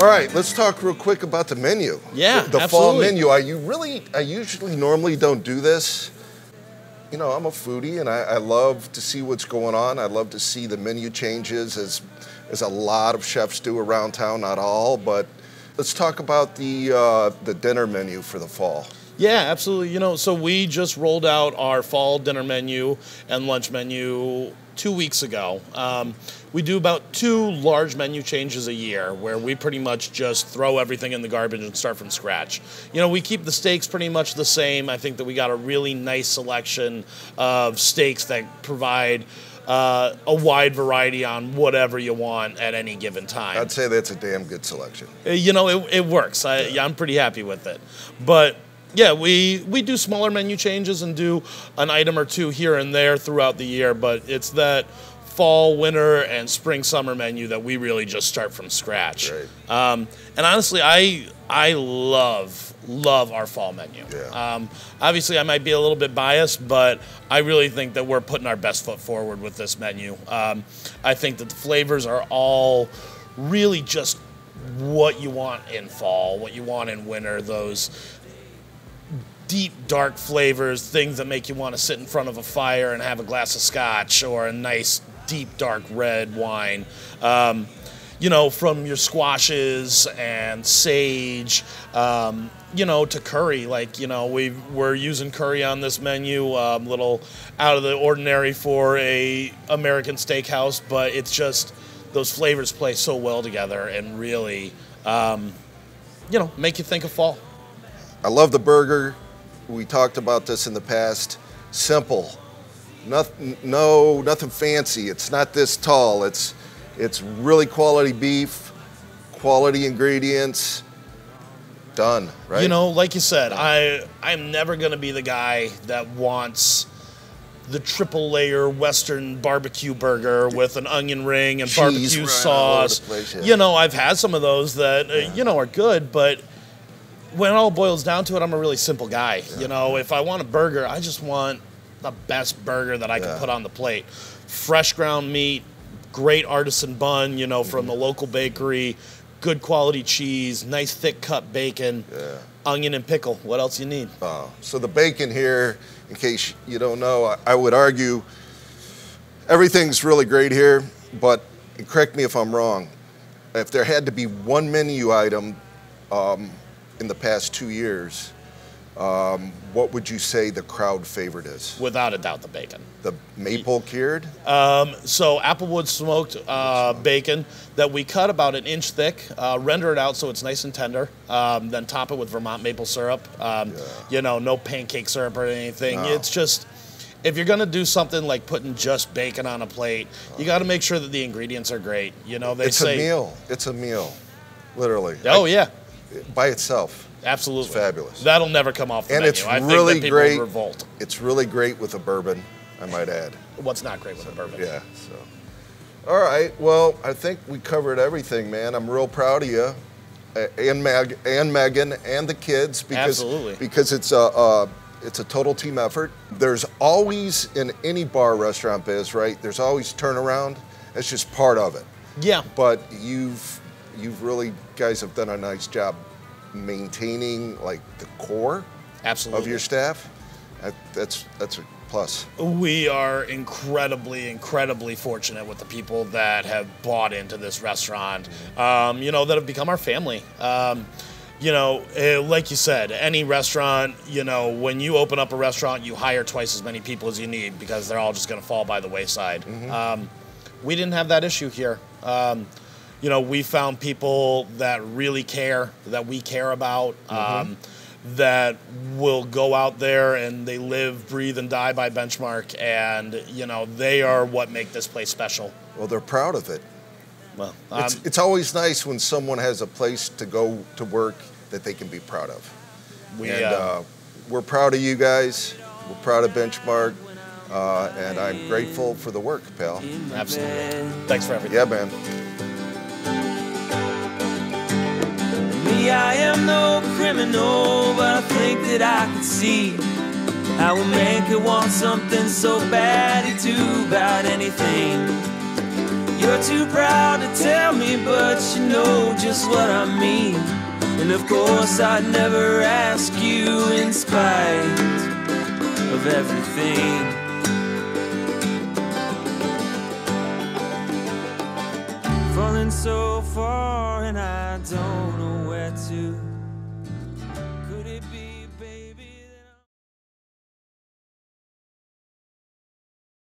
All right, let's talk real quick about the menu. Yeah, the, the fall menu. I you really I usually normally don't do this. You know, I'm a foodie and I, I love to see what's going on. I love to see the menu changes as as a lot of chefs do around town. Not all, but let's talk about the uh, the dinner menu for the fall. Yeah, absolutely. You know, so we just rolled out our fall dinner menu and lunch menu two weeks ago. Um, we do about two large menu changes a year where we pretty much just throw everything in the garbage and start from scratch. You know, we keep the steaks pretty much the same. I think that we got a really nice selection of steaks that provide uh, a wide variety on whatever you want at any given time. I'd say that's a damn good selection. You know, it, it works. I, yeah, I'm pretty happy with it. But yeah, we we do smaller menu changes and do an item or two here and there throughout the year. But it's that fall, winter, and spring, summer menu that we really just start from scratch. Right. Um, and honestly, I I love love our fall menu. Yeah. Um, obviously, I might be a little bit biased, but I really think that we're putting our best foot forward with this menu. Um, I think that the flavors are all really just what you want in fall, what you want in winter. Those deep, dark flavors, things that make you want to sit in front of a fire and have a glass of scotch or a nice, deep, dark red wine. Um, you know, from your squashes and sage, um, you know, to curry. Like, you know, we we're using curry on this menu, a um, little out of the ordinary for a American steakhouse, but it's just those flavors play so well together and really, um, you know, make you think of fall. I love the burger. We talked about this in the past. Simple. Nothing, no, nothing fancy. It's not this tall. It's, it's really quality beef, quality ingredients. Done, right? You know, like you said, I I'm never gonna be the guy that wants the triple layer Western barbecue burger with an onion ring and Cheese barbecue right all over the sauce. place, yeah. You know, I've had some of those that uh, you know are good, but when it all boils down to it, I'm a really simple guy. You know, if I want a burger, I just want the best burger that I Yeah. can put on the plate. Fresh ground meat, great artisan bun, you know, from the local bakery, good quality cheese, nice thick cut bacon, onion and pickle. What else you need? Uh, so the bacon here, in case you don't know, I, I would argue everything's really great here, but correct me if I'm wrong. If there had to be one menu item um, in the past two years, um, what would you say the crowd favorite is? Without a doubt, the bacon. The maple cured? So applewood smoked uh, bacon that we cut about an inch thick, uh, render it out so it's nice and tender, um, then top it with Vermont maple syrup. Um, You know, no pancake syrup or anything. No. It's just if you're gonna do something like putting just bacon on a plate, you got to make sure that the ingredients are great. You know, they it's say, a meal. It's a meal, literally. oh I- yeah, By itself. absolutely, It's fabulous. That'll never come off the And menu. it's I think really great. Revolt. It's really great with a bourbon, I might add. What's not great with a bourbon? Yeah. So, all right. Well, I think we covered everything, man. I'm real proud of you, and Meg, and Megan, and the kids because Absolutely. because it's a. Uh, it's a total team effort. There's always in any bar restaurant biz, right? There's always turnaround. That's just part of it. Yeah. But you've you've really guys have done a nice job maintaining like the core Absolutely. of your staff. That, that's that's a plus. we are incredibly, incredibly fortunate with the people that have bought into this restaurant, um, you know, that have become our family. Um, you know, eh, like you said, any restaurant, you know, when you open up a restaurant, you hire twice as many people as you need because they're all just going to fall by the wayside. Um, we didn't have that issue here. You know, we found people that really care, that we care about, um, that will go out there and they live, breathe, and die by benchmark, and you know, they are what make this place special. Well, they're proud of it. Well, It's, um, it's always nice when someone has a place to go to work that they can be proud of. we, and uh, uh, we're proud of you guys. We're proud of Benchmark. Uh, and I'm grateful for the work, pal. absolutely. Thanks for everything. Yeah, man. I am no criminal, but I think that I can see how a man could want something so bad he'd do about anything. You're too proud to tell me, but you know just what I mean. And of course, I'd never ask you in spite of everything. Falling so far, and I don't. To.